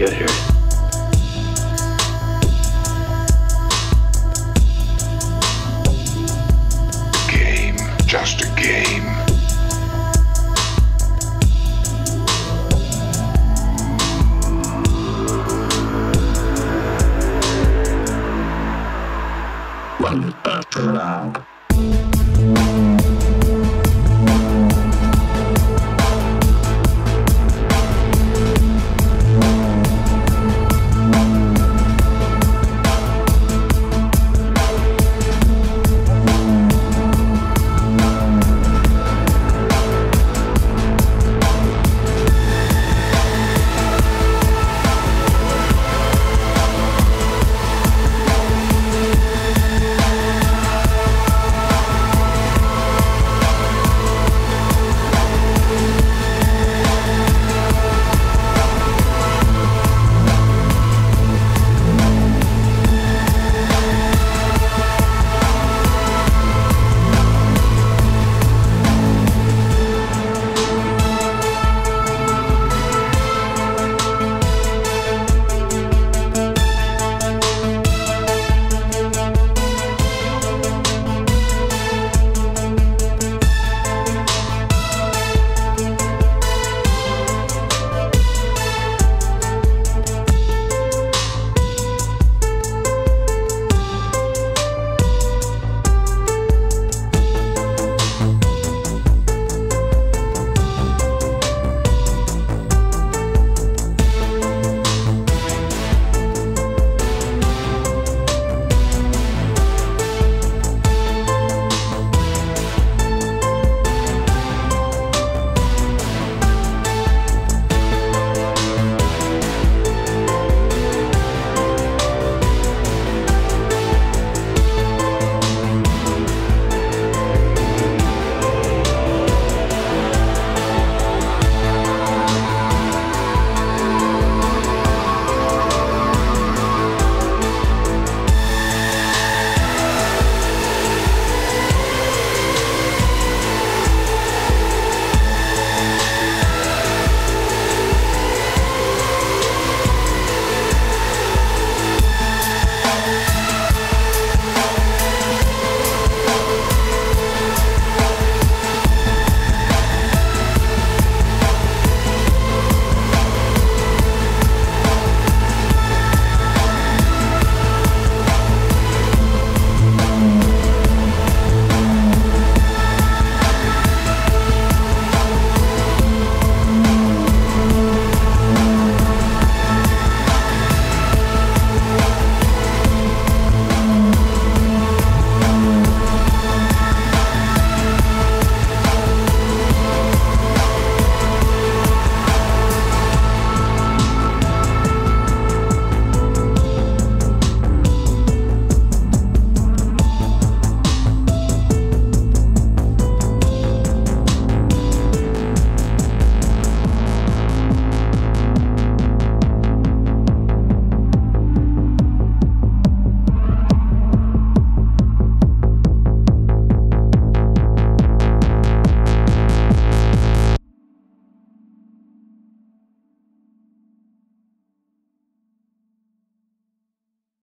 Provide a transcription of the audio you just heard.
get here. Game, just a game. One after round.